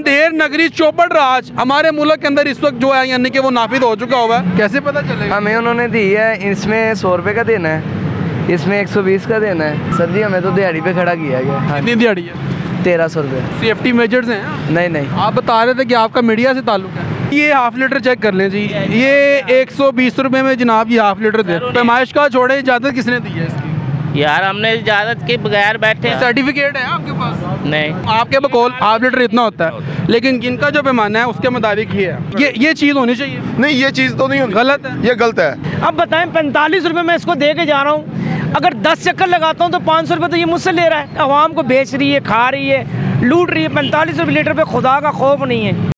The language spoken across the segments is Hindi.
देर नगरी चौपड़ राज हमारे मुल्क के अंदर इस वक्त जो है यानी कि वो नाफिद हो चुका हुआ है कैसे पता चलेगा? हमें उन्होंने दी है इसमें सौ रुपये का देना है इसमें एक सौ बीस का देना है। सर जी हमें तो दिहाड़ी पे खड़ा किया गया। हाँ। कितनी दिहाड़ी है? तेरह सौ रुपये सेफ्टी मेजर्स हैं? नहीं नहीं। आप बता रहे थे कि आपका मीडिया से ताल्लुक है। ये हाफ़ लीटर चेक कर लें जी। ये एक सौ बीस रुपये में जनाब ये हाफ़ लीटर दे पैमाइश का छोड़े इजाज़त किसने दी है इसकी? यार हमने इजाज़त के बगैर बैठे सर्टिफिकेट है आपके पास? नहीं। आपके बकौल हाफ़ लीटर इतना होता है। लेकिन इनका जो पैमाना है उसके मुताबिक ये है। ये ये चीज़ होनी चाहिए। नहीं ये चीज़ तो नहीं होनी। गलत है। ये गलत है। अब बताएँ पैंतालीस रुपये मैं इसको दे के जा रहा हूँ। अगर दस चक्कर लगाता हूँ तो पाँच सौ रुपये तो ये मुझसे ले रहा है। आवाम को बेच रही है खा रही है लूट रही है। पैंतालीस रुपये लीटर पे खुदा का खौफ नहीं है।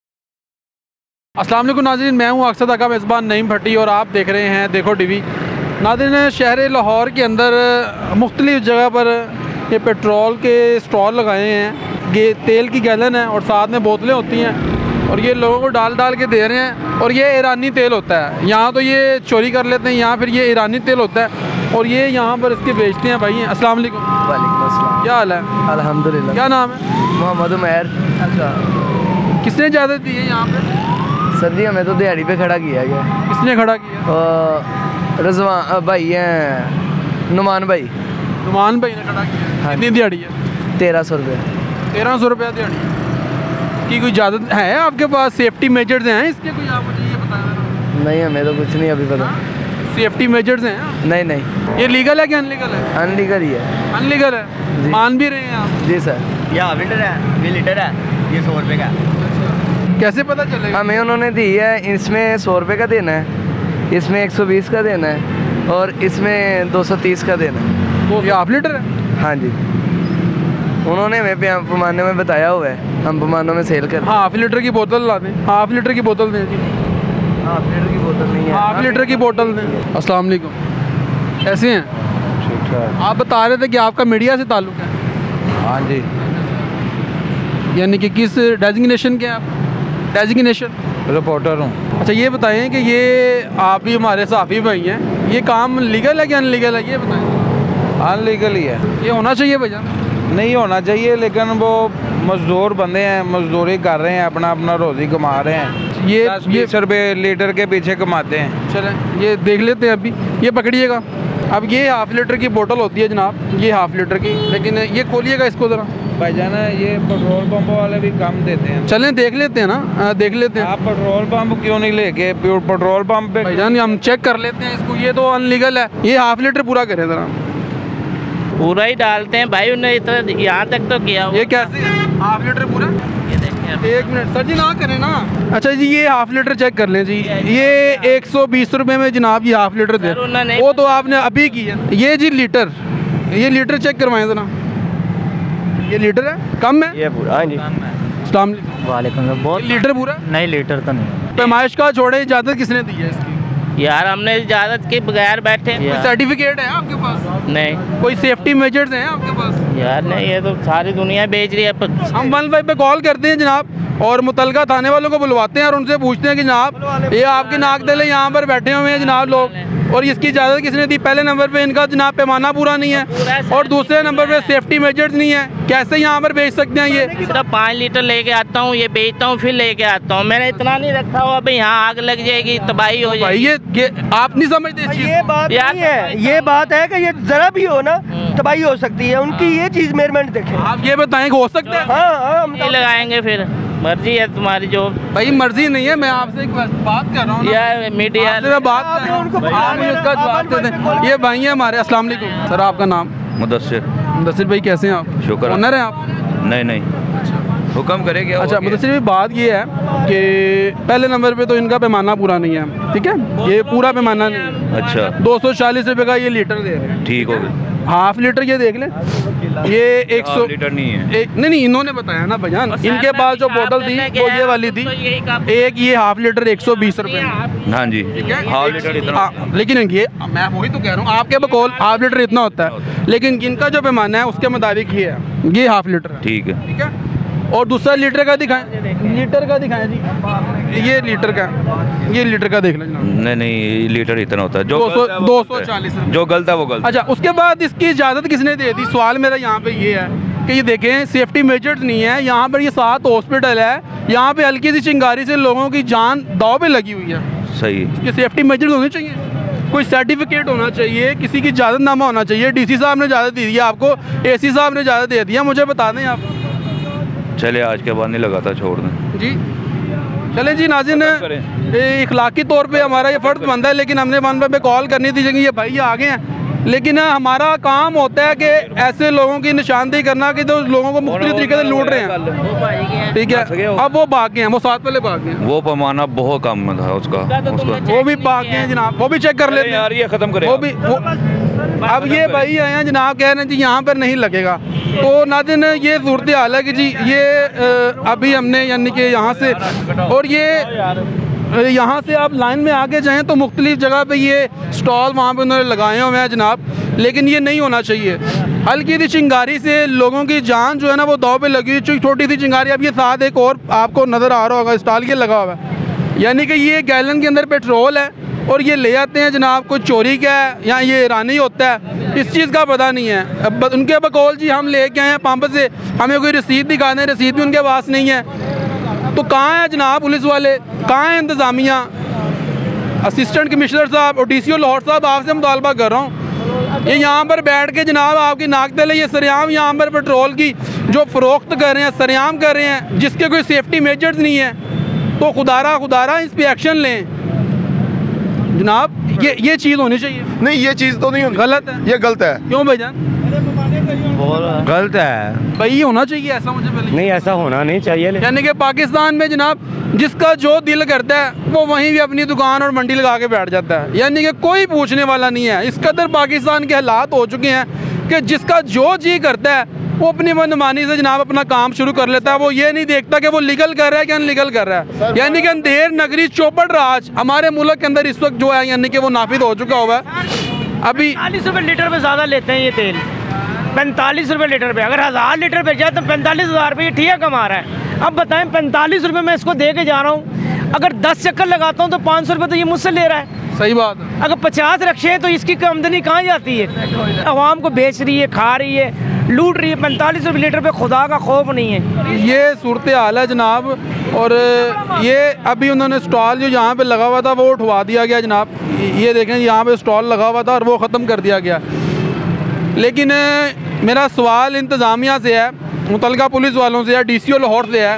अस्सलाम वालेकुम नाजरीन मैं हूँ अक्सर का मेज़बान नईम भट्टी और आप देख रहे हैं देखो टीवी। नाजरीन शहर लाहौर के अंदर मुख्तलिफ़ जगह पर ये पेट्रोल के स्टॉल लगाए हैं। ये तेल की गैलन है और साथ में बोतलें होती हैं और ये लोगों को डाल डाल के दे रहे हैं और ये ईरानी तेल होता है। यहाँ तो ये चोरी कर लेते हैं यहाँ फिर ये ईरानी तेल होता है और ये यहाँ पर इसके बेचते हैं भाई। अस्सलाम वालेकुम। वालेकुम क्या हाल है? अल्हम्दुलिल्लाह। क्या नाम है? मोहम्मद उमैर। अच्छा। किसने ज़्यादा दी है यहाँ पर सर जी हमें तो दिहाड़ी पे खड़ा किया गया। किसने खड़ा किया? रजवान भाई हैं नुमान भाई। नुमान भाई ने खड़ा किया। हाँ। कितनी दिहाड़ी है? तेरह सौ रुपये तेरह सौ रुपया दिहाड़ी। की कोई इजाज़त है आपके पास? सेफ्टी मेजर्स हैं इसके कोई? आप मुझे ये बताएँ नहीं हमें तो कुछ नहीं अभी पता। सेफ्टी मेजर्स हैं? नहीं नहीं। ये लीगल है कि अनलीगल है? अनलीगल ही है। अनलीगल है? मान भी रहे हैं आप? जी सर ये हाफ़ लीटर है ये लीटर है ये सौ रुपये का। कैसे पता चलेगा? हमें उन्होंने दी है इसमें सौ रुपये का देना है। इसमें एक सौ बीस का देना है और इसमें दो सौ तीस का देना है। ये हाफ़ लीटर है? हाँ जी। उन्होंने हमें पे- पैमाने में बताया हुआ है हम पैमानों में सेल कर। हाफ़ लीटर की बोतल ला दें। हाफ़ लीटर की बोतल दें जी। हाफ़ लीटर की बोतल नहीं है। हाफ़ लीटर की बोतल दें। अस्सलाम वालेकुम। कैसे हैं? ठीक ठाक। आप बता रहे थे कि आपका मीडिया से ताल्लुक है। हाँ जी। यानी कि किस डेजिग्नेशन के आप? डेजिग्नेशन? रिपोर्टर हूँ। अच्छा ये बताएँ कि ये आप भी हमारे साफी भाई हैं। ये काम लीगल है कि अनलीगल है ये बताएँ। अनलीगल ही है। ये होना चाहिए भैया नहीं होना चाहिए लेकिन वो मजदूर बंदे हैं मजदूरी कर रहे हैं अपना अपना रोजी कमा रहे हैं। ये ये बीस रुपये लीटर के पीछे कमाते हैं। चले ये देख लेते हैं अभी। ये पकड़िएगा। अब ये हाफ़ लीटर की बोतल होती है जनाब ये हाफ़ लीटर की लेकिन ये खोलिएगा इसको ज़रा। भाईजान ये पेट्रोल पंप वाले भी कम देते हैं। चलें देख लेते हैं ना हाँ, देख लेते हैं। आप पेट्रोल पंप क्यों नहीं लेके प्योर पेट्रोल पंप पे? भाईजान हम चेक कर लेते हैं इसको ये तो अनलीगल है। ये हाफ़ लीटर पूरा करें ज़रा। पूरा ही डालते हैं भाई उन्होंने इतना यहाँ तक तो किया ये कैसे? हाफ़ लीटर पूरा? एक मिनट सर जी ना करें ना। अच्छा जी ये हाफ़ लीटर चेक कर लें जी। ये एक सौ बीस रुपये में जनाब ये हाफ़ लीटर दे। वो तो आपने अभी की है। ये जी लीटर ये लीटर चेक करवाएँ जरा। ये लीटर है? कम है? ये पूरा हाँ जी। अस्सलाम वालेकुम। वालेकुम बहुत लीटर पूरा? नहीं लीटर तो नहीं। पैमाइश का छोड़े इजाज़त किसने दी है इसकी? यार हमने इजाज़त के बगैर बैठे। सर्टिफिकेट है आपके पास? नहीं। कोई सेफ्टी मेजर्स हैं आपके पास? यार नहीं ये तो सारी दुनिया बेच रही है हम वन फाइव पे कॉल करते हैं जनाब और मुतलका थाने वालों को बुलवाते हैं और उनसे पूछते हैं कि जनाब ये आपके नाक दले यहाँ पर बैठे हुए हैं जनाब लोग और इसकी इजाज़त किसने दी? पहले नंबर पे इनका जनाब पैमाना पूरा नहीं है और दूसरे नंबर पे सेफ्टी मेजर्स नहीं है कैसे यहाँ पर बेच सकते हैं ये? सिर्फ़ पाँच लीटर लेके आता हूँ ये बेचता हूँ फिर लेके आता हूँ मैंने इतना नहीं रखा हुआ भाई यहाँ आग लग जाएगी तबाही हो भाई जाएगी। ये, ये आप नहीं समझते ये बात नहीं है ये बात है कि ये जरा भी हो ना तबाही हो सकती है। उनकी ये चीज़ मेज़रमेंट देखें। आप ये बताएँ कि हो सकता है? हाँ हाँ हम लगाएँगे फिर। मर्ज़ी है तुम्हारी जो भाई मर्ज़ी नहीं है मैं आपसे एक बात कर रहा हूँ ना। मीडिया आपसे मैं बात कर रहा हूँ। आप जवाब दे दें। ये भाई हैं हमारे अस्सलाम वालेकुम। सर आपका नाम? मुदस्सिर। मुदसिर भाई कैसे हैं आप? शुक्र। ओनर हैं आप? नहीं नहीं। हुक्म करे क्या अच्छा हो? मुदसिर भाई बात ये है कि पहले नंबर पे तो इनका पैमाना पूरा नहीं है ठीक है? ये पूरा पैमाना नहीं है। अच्छा। दो सौ चालीस रुपये का ये लीटर दे रहे हैं ठीक हो? गया। हाफ़ लीटर ये देख लें। ये एक सौ लीटर नहीं है। एक नहीं नहीं इन्होंने बताया ना भैयान इनके पास जो बोतल थी वो ये वाली थी। एक ये हाफ़ लीटर एक सौ बीस रुपये हाँ जी। हाफ़ लीटर इतना हाँ, लेकिन ये मैं वही तो कह रहा हूँ आपके बकौल हाफ़ लीटर इतना होता है। लेकिन इनका जो पैमाना है उसके मुताबिक ये है। ये हाफ़ लीटर ठीक है। ठीक है? और दूसरा लीटर का दिखाएँ। लीटर का दिखाएँ जी। ये लीटर का ये लीटर का देख लें नहीं नहीं लीटर इतना होता है। जो दो सौ- है चालीस जो गलत है वो गलत अच्छा उसके बाद इसकी इजाज़त किसने दे दी? सवाल मेरा यहाँ पे ये है कि ये देखें सेफ्टी मेजर्स नहीं है। यहाँ पर ये सात हॉस्पिटल है। यहाँ पे हल्की सी चिंगारी से लोगों की जान दाव पे लगी हुई है। सही। ये सेफ्टी मेजर्स होने चाहिए। कोई सर्टिफिकेट होना चाहिए किसी की इजाज़तनामा होना चाहिए। डीसी साहब ने इजाज़त दे दिया आपको एसी साहब ने इजाज़त दे दिया मुझे बता दें आप। चले आज के बाद नहीं लगाता छोड़ दें। जी। चले जी नाजिन इखलाकी तौर पे हमारा ये फ़र्ज़ बनता है लेकिन हमने वन पे कॉल करनी थी कि ये भाई आ गए हैं। लेकिन हमारा काम होता है कि ऐसे लोगों की निशानदेही करना कि जो लोगों को मुख्तलिफ़ तरीके से लूट रहे हैं। ठीक है अब वो भाग गए हैं वो साथ पहले भाग गए वो पैमाना बहुत कम था उसका उसका। वो भी भाग गए हैं जनाब वो भी चेक कर लेते हैं। यार ये खत्म करें वो भी अब ये भाई आए हैं जनाब कह रहे हैं जी यहाँ पर नहीं लगेगा। तो नादिन ये सूरत हाल है कि जी, ये अभी हमने यानी कि यहाँ से, और ये यहाँ से आप लाइन में आगे जाएँ तो मुख्तलिफ़ जगह पे ये स्टॉल वहाँ पे उन्होंने लगाए हुए हैं जनाब, लेकिन ये नहीं होना चाहिए। हल्की सी चिंगारी से लोगों की जान जो है ना वो दाव पे लगी हुई छोटी सी चिंगारी, अब ये साथ एक और आपको नज़र आ रहा होगा, स्टॉल ये लगा हुआ है। यानी कि ये गैलन के अंदर पेट्रोल है और ये ले आते हैं जनाब, कोई चोरी का है या ये ईरानी होता है, इस चीज़ का पता नहीं है। उनके बकौल जी हम लेके आए हैं पंप से, हमें कोई रसीद दिखा दें रसीद भी उनके पास नहीं है। तो कहाँ है जनाब पुलिस वाले? कहाँ है इंतज़ामिया? असिस्टेंट कमिश्नर साहब और डी सी ओ लाहौर साहब, आपसे मुतालबा कर रहा हूँ। ये यहाँ पर बैठ के जनाब, आपकी नाक तले ये सरेआम यहाँ पर पेट्रोल की जो फ़रोख्त कर रहे हैं, सरेआम कर रहे हैं, जिसके कोई सेफ्टी मेजर्स नहीं है तो खुदारा खुदारा इस पर एक्शन लें। जनाब ये ये चीज़ होनी चाहिए। नहीं ये चीज़ तो नहीं होनी। गलत है। ये गलत है। क्यों भाईजान गलत है। भाई होना चाहिए ऐसा मुझे पहले नहीं ऐसा होना नहीं चाहिए यानी कि पाकिस्तान में जनाब जिसका जो दिल करता है वो वहीं भी अपनी दुकान और मंडी लगा के बैठ जाता है। यानी कि कोई पूछने वाला नहीं है। इस कदर पाकिस्तान के हालात हो चुके हैं कि जिसका जो जी करता है वो अपनी मनमानी से जनाब अपना काम शुरू कर लेता है वो ये नहीं देखता कि वो लीगल कर रहा है कि अनलीगल कर रहा है। यानी कि अंधेर नगरी चौपड़ राज हमारे मुल्क के अंदर इस वक्त जो है यानी कि वो नाफिज हो चुका हुआ है अभी चालीस रुपये लीटर पे ज़्यादा लेते हैं ये तेल। पैंतालीस रुपये लीटर पे। अगर हज़ार लीटर पे जाए तो पैंतालीस हज़ार रुपये ठीक है कमा रहा है। अब बताएँ पैंतालीस रुपये मैं इसको दे के जा रहा हूँ। अगर दस चक्कर लगाता हूँ तो पाँच सौ रुपये तो ये मुझसे ले रहा है। सही बात अगर पचास रखे हैं तो इसकी आमदनी कहाँ जाती है? आवाम को बेच रही है खा रही है। लूट रही है। पैंतालीस रुपये लीटर पे खुदा का खौफ नहीं है। ये सूरत हाल है जनाब, और ये अभी उन्होंने स्टॉल जो यहाँ पे लगा हुआ था, वो उठवा दिया गया जनाब। ये देखें, यहाँ पे स्टॉल लगा हुआ था और वो ख़त्म कर दिया गया। लेकिन मेरा सवाल इंतज़ामिया से है मुतलका पुलिस वालों से है डी सी लाहौर से है,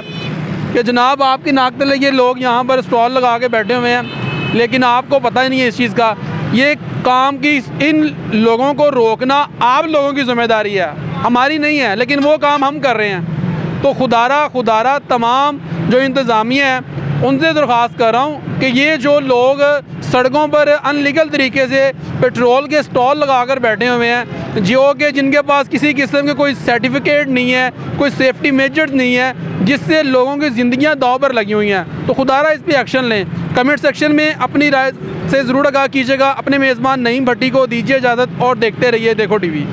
कि जनाब आपकी नाक तले ये लोग यहाँ पर स्टॉल लगा के बैठे हुए हैं, लेकिन आपको पता ही नहीं है इस चीज़ का। ये काम की इन लोगों को रोकना आप लोगों की ज़िम्मेदारी है। हमारी नहीं है, लेकिन वो काम हम कर रहे हैं। तो खुदारा खुदारा तमाम जो इंतज़ामिया है, उनसे दरख्वास्त कर रहा हूँ कि ये जो लोग सड़कों पर अनलीगल तरीके से पेट्रोल के स्टॉल लगाकर बैठे हुए हैं जो कि, जिनके पास किसी किस्म के कोई सर्टिफिकेट नहीं है, कोई सेफ्टी मेजर्स नहीं है, जिससे लोगों की ज़िंदियाँ दाव पर लगी हुई हैं। तो खुदारा, इस पर एक्शन लें। कमेंट सेक्शन में अपनी राय से ज़रूर आगाह कीजिएगा, अपने मेज़बान नईम भट्टी को दीजिए इजाज़त और देखते रहिए देखो टीवी।